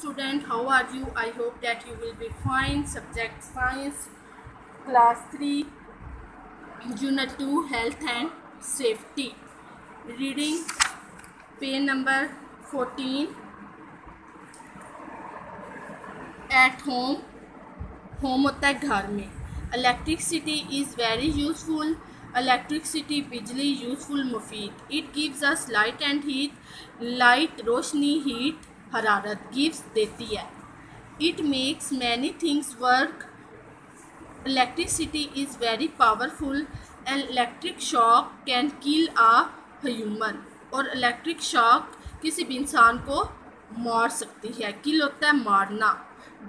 student how are you i hope that you will be fine subject science class 3 unit 2 health and safety reading page number 14 at home home होता है घर में electricity is very useful electricity बिजली useful मुफीद it gives us light and heat light Roshni heat हरारत gives देती है। It makes many things work electricity is very powerful electric shock can kill a human और electric shock किसी भी इंसान को मार सकती है। किल होता है मारना।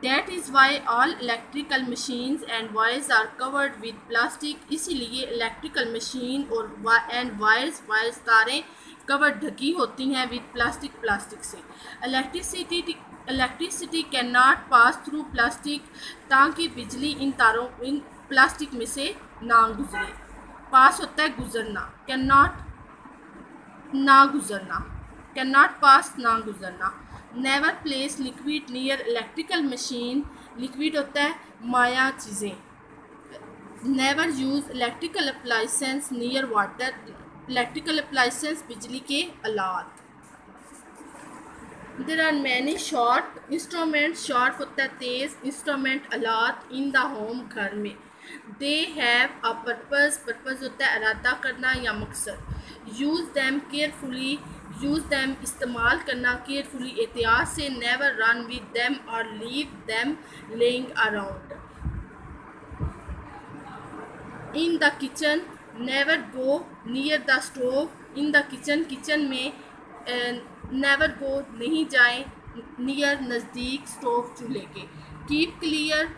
That is why all electrical machines and wires are covered with plastic इसीलिए इलेक्ट्रिकल मशीन और एंड वायर्स वायर्स तारें कवर ढकी होती हैं विद प्लास्टिक प्लास्टिक से। Electricity electricity can not pass through plastic ताकि बिजली इन तारों, इन प्लास्टिक में से ना गुजरे। पास होता है गुजरना। कैन नॉट ना गुजरना। कैन नॉट पास ना गुजरना। Never place liquid near electrical machine liquid होता है माया चीज़ें। Never use electrical appliances near water electrical appliances बिजली के आलात there are many short instrument short होता है तेज़ इंस्ट्रूमेंट आलात इन द होम घर में. They have a purpose purpose होता है अरादा करना या मकसद. Use them carefully use them इस्तेमाल करना केयरफुली एहतियात से never run with them or leave them lying around in the kitchen never go near the stove in the kitchen kitchen में नेवर गो नहीं जाए नियर नज़दीक स्टोव चूल्हे के. Keep clear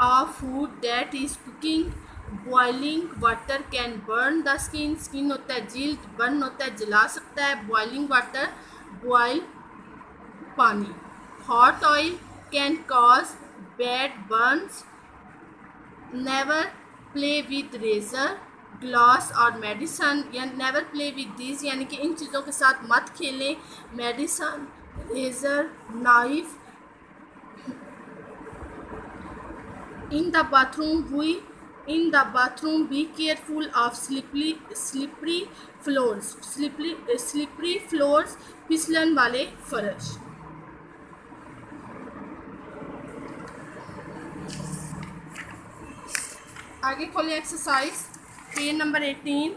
of food that is cooking boiling water can burn the skin skin होता है जिल्द, burn होता है, जला सकता है। बॉइलिंग वाटर बॉयल पानी। Hot oil can cause bad burns. Never play with razor, glass or medicine. या नेवर प्ले विद दिस यानी कि इन चीज़ों के साथ मत खेलें। Medicine, razor, knife. In the bathroom we in the bathroom be careful of slippery slippery floors slippery slippery floors फिसलन वाले फर्श आगे खोले exercise page number eighteen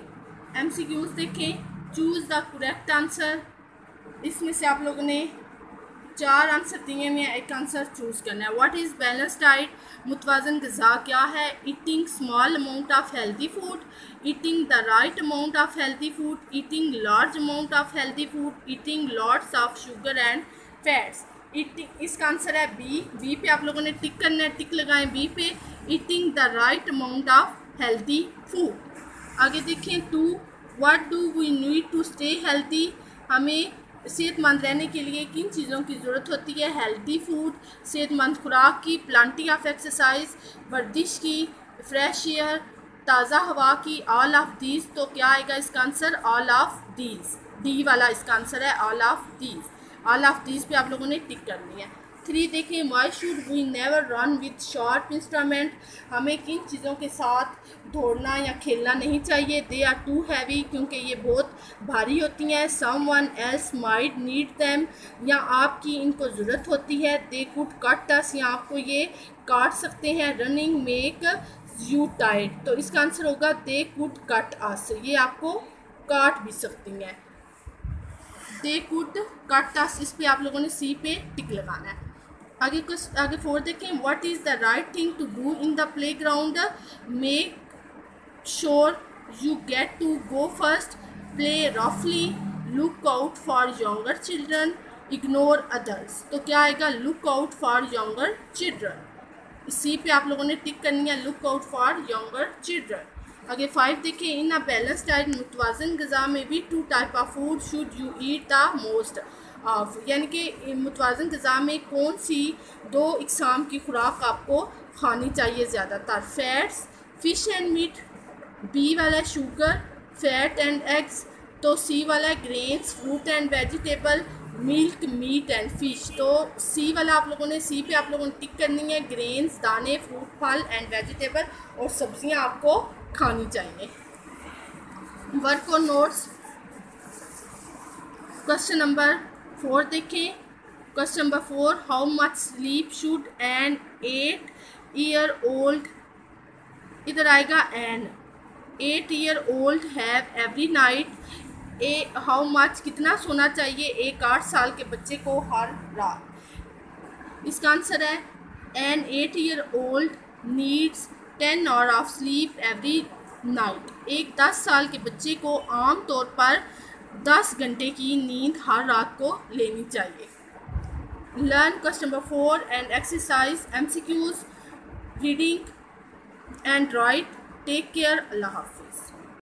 M C Qs देखें चूज़ द करेक्ट आंसर इसमें से आप लोगों ने चार आंसर दिए हुए एक आंसर चूज़ करना है। व्हाट इज़ बैलेंस डाइट मुतवाजन गज़ा क्या है? Eating small amount of healthy food eating the right amount of healthy food eating large amount of healthy food eating lots of sugar and fats eating इसका answer है B B पे आप लोगों ने टिक करना है टिक लगाएँ बी पे। Eating the right amount of healthy food आगे देखें two what do we need to stay healthy हमें सेहतमंद रहने के लिए किन चीज़ों की ज़रूरत होती है? हेल्दी फ़ूड सेहतमंद खुराक की प्लान्टी ऑफ़ एक्सरसाइज वर्जिश की फ्रेश एयर ताज़ा हवा की ऑल ऑफ़ दीज तो क्या आएगा इसका answer all of these D वाला इसका आंसर है all of these all of these पे आप लोगों ने टिक करनी है। थ्री देखें why should we never run with sharp instrument हमें किन चीज़ों के साथ दौड़ना या खेलना नहीं चाहिए? दे आर टू हैवी क्योंकि ये बहुत भारी होती हैं। Someone else might need them या आपकी इनको ज़रूरत होती है। दे कुड कट दस या आपको ये काट सकते हैं। रनिंग मेक यू टाइट तो इसका आंसर होगा दे कुड कट अस ये आपको काट भी सकती हैं। दे कुड कट अस इस पर आप लोगों ने सी पे टिक लगाना है। आगे कुछ, आगे फोर देखें। What is the right thing to do in the playground make sure you get to go first play रफली look out for younger children ignore others तो क्या आएगा? Look out for younger children इसी पे आप लोगों ने टिक करनी है look out for younger children आगे फाइव देखें। इन अ बैलेंस डाइट मुतवाजन गज़ा में भी two type of food should you eat the most of यानी कि मुतवाजन गज़ा में कौन सी दो इकसाम की खुराक आपको खानी चाहिए ज़्यादातर? Fats, fish and meat, B वाला है शुगर, फैट एंड एग्स तो सी वाला grains, fruit and vegetable, milk, meat and fish. तो सी वाला आप लोगों ने, सी पे आप लोगों ने टिक करनी है, ग्रेन्स, दाने, फ्रूट, फल एंड वेजिटेबल, और सब्ज़ियाँ आपको खानी चाहिए। वर्क और नोट्स। क्वेश्चन नंबर फोर देखें। Question number four how much sleep should an eight year old इधर आएगा an eight year old have every night A how much कितना सोना चाहिए एक आठ साल के बच्चे को हर रात? इसका आंसर है an eight year old needs ten hour of sleep every night एक दस साल के बच्चे को आम तौर पर दस घंटे की नींद हर रात को लेनी चाहिए। Learn question number four and exercise M C Qs reading and write take care अल्लाह हाफिज़।